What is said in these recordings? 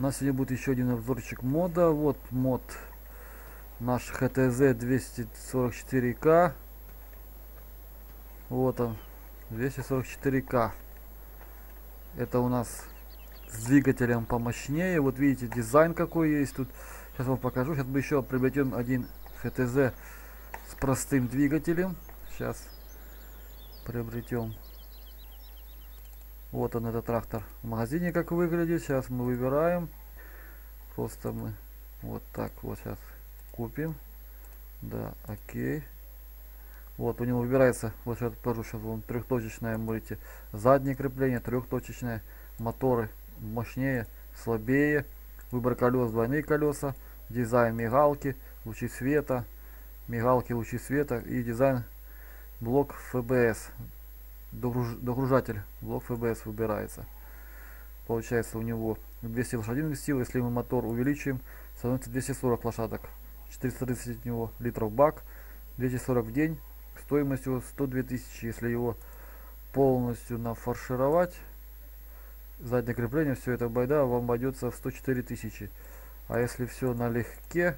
209. У нас сегодня будет еще один обзорчик мода. Вот мод наш HTZ 244К. Вот он, 244К. Это у нас с двигателем помощнее. Вот видите, дизайн какой есть тут. Сейчас вам покажу. Сейчас мы еще приобретем один HTZ с простым двигателем. Сейчас приобретем. Вот он этот трактор в магазине как выглядит. Сейчас мы выбираем. Просто мы вот так вот сейчас купим. Да, окей. Вот у него выбирается, вот сейчас покажу, сейчас вон трехточечное, можете заднее крепление, трехточечное, моторы мощнее, слабее, выбор колес, двойные колеса, дизайн мигалки, лучи света, мигалки, лучи света и дизайн блок ФБС, догружатель, блок ФБС выбирается. Получается у него 200 лошадиных сил, если мы мотор увеличим, становится 240 лошадок, 430 от него литров бак, 240 в день, стоимостью 102 тысячи, если его полностью нафаршировать, заднее крепление, все это байда вам обойдется в 104 тысячи. А если все налегке,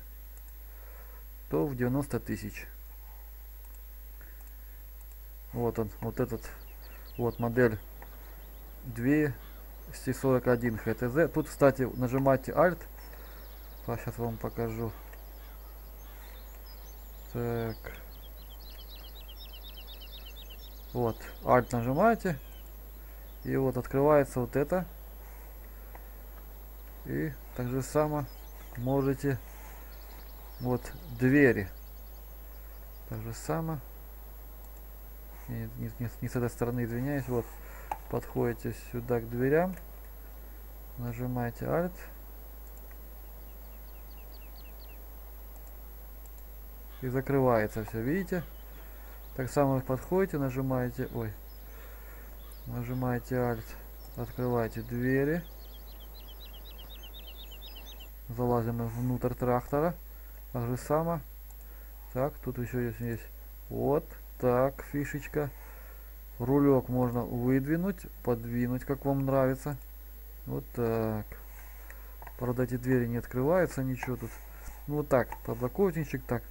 то в 90 тысяч. Вот он, вот этот, вот модель 241 HTZ. Тут, кстати, нажимайте Alt. Сейчас вам покажу. Так. Вот, Alt нажимаете. И вот открывается вот это. И так же само можете вот двери. Так же само не, не, не с этой стороны, извиняюсь, вот, подходите сюда к дверям, нажимаете Alt, и закрывается все, видите? Так само подходите, нажимаете, ой, нажимаете Alt, открываете двери, залазим внутрь трактора, так же само, так, тут еще есть, есть вот, так, фишечка. Рулек можно выдвинуть, подвинуть, как вам нравится. Вот так. Правда, эти двери не открываются, ничего тут. Ну, вот так, подлокотничек, так.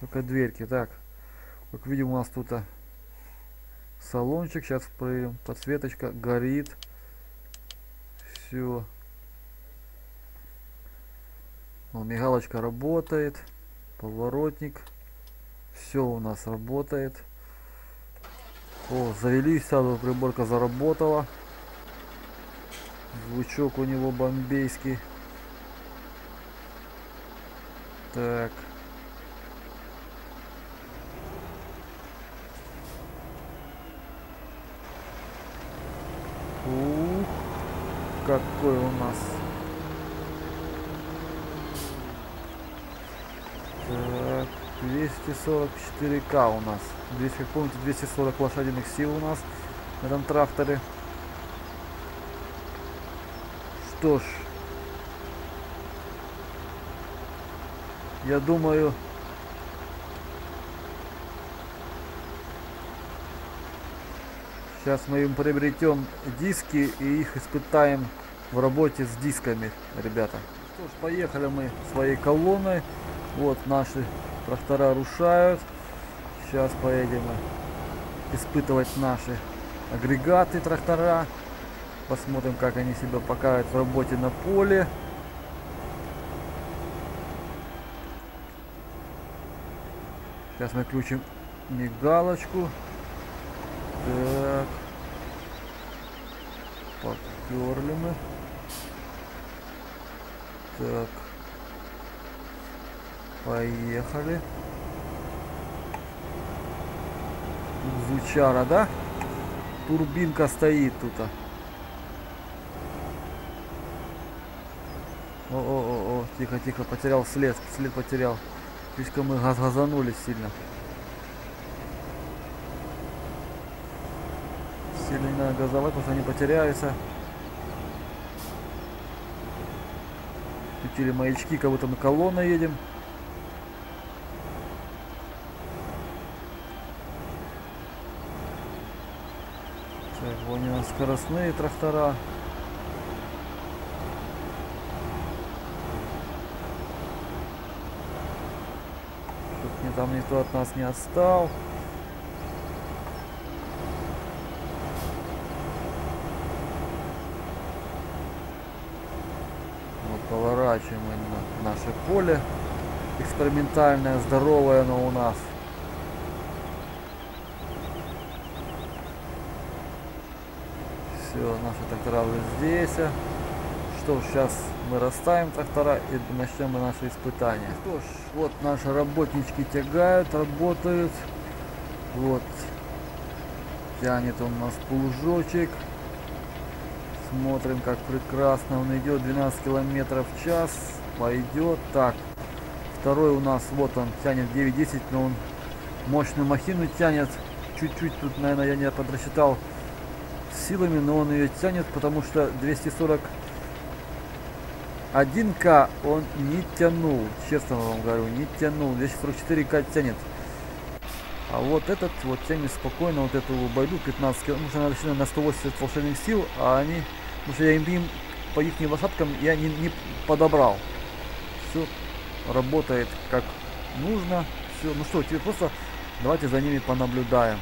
Только дверки, так. Как видим, у нас тут а, салончик. Сейчас проверим. Подсветочка горит. Все. Ну, мигалочка работает. Поворотник. Все у нас работает. О, завелись, сразу приборка заработала. Звучок у него бомбейский. Так. Какой у нас 244к у нас. 200, как помните, 240 лошадиных сил у нас на этом тракторе. Что ж, я думаю, сейчас мы им приобретем диски и их испытаем в работе с дисками, ребята. Что ж, поехали мы своей колонной. Вот наши Трактора рушают. Сейчас поедем испытывать наши агрегаты трактора. Посмотрим, как они себя покажут в работе на поле. Сейчас мы включим мигалочку. Так. Поперли мы. Так. Поехали. Звучара, да? Турбинка стоит тут. О-о-о, тихо-тихо, потерял след, след потерял. Слишком мы газ газанули сильно. Сильно газовать, потому что они потеряются. Включили маячки, как будто мы колонна едем. скоростные трактора. Тут не там никто от нас не отстал. Вот поворачиваем мы на наше поле экспериментальное, здоровое оно у нас. Все, наши трактора уже здесь. Что ж, сейчас мы расставим трактора и начнем наши испытания. Что ж, вот наши работнички тягают, работают. Вот. Тянет он у нас плужочек. Смотрим, как прекрасно он идет. 12 километров в час. Пойдет. Так. Второй у нас, вот он, тянет 9-10, но он мощную махину тянет. Чуть-чуть тут, наверное, я не подрасчитал силами, но он ее тянет, потому что 240 1К он не тянул, честно вам говорю, не тянул. 244К тянет. А вот этот вот тянет спокойно, вот эту байду 15 км, нужно рассчитана на 180 волшебных сил, а они, потому что я им, им по их лошадкам я не, не подобрал. Все работает как нужно. Все, ну что, теперь просто давайте за ними понаблюдаем.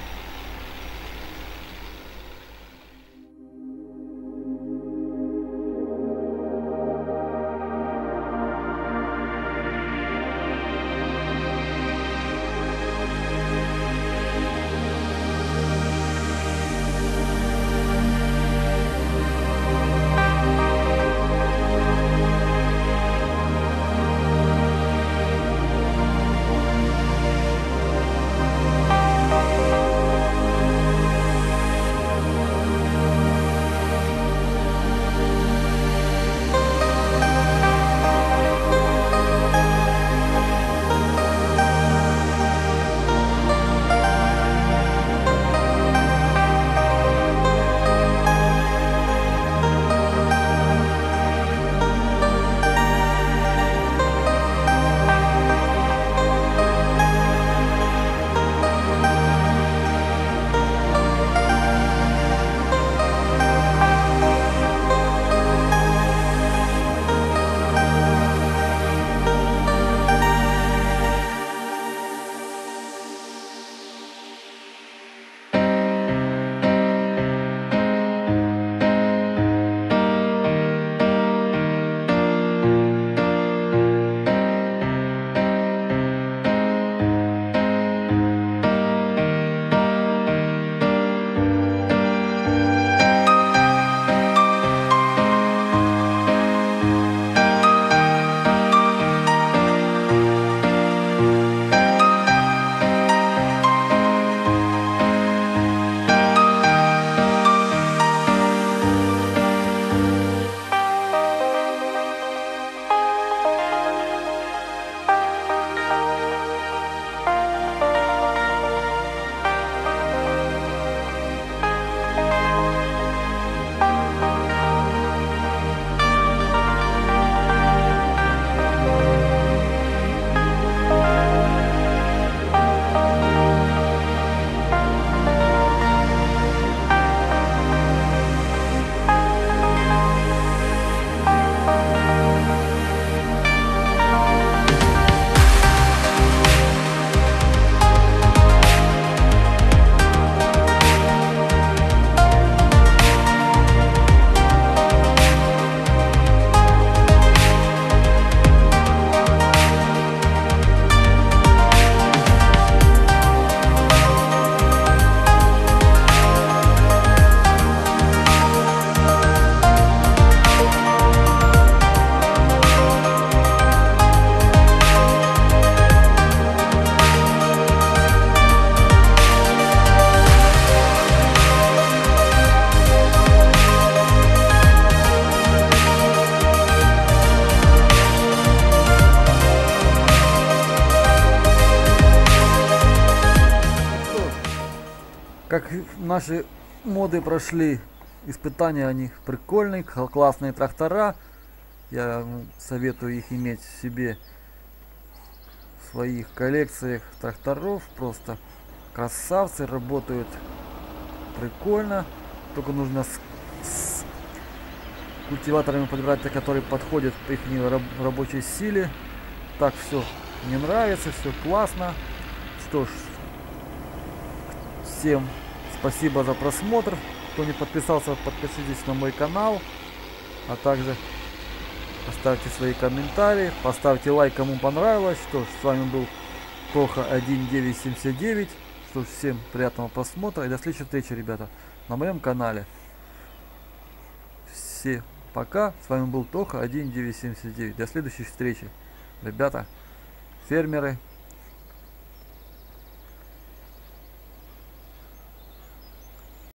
Как наши моды прошли испытания, они прикольные, классные трактора. Я советую их иметь себе в своих коллекциях тракторов. Просто красавцы, работают прикольно. Только нужно с, с культиваторами подбирать, которые подходят по их рабочей силе. Так все мне нравится, все классно. Что ж, всем спасибо за просмотр. Кто не подписался, подпишитесь на мой канал. А также оставьте свои комментарии, поставьте лайк, кому понравилось. Что ж, с вами был Тоха 1979. Что ж, всем приятного просмотра и до следующей встречи, ребята, на моем канале. Все пока. С вами был Тоха 1979. До следующей встречи, ребята, фермеры,